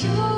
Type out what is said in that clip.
purified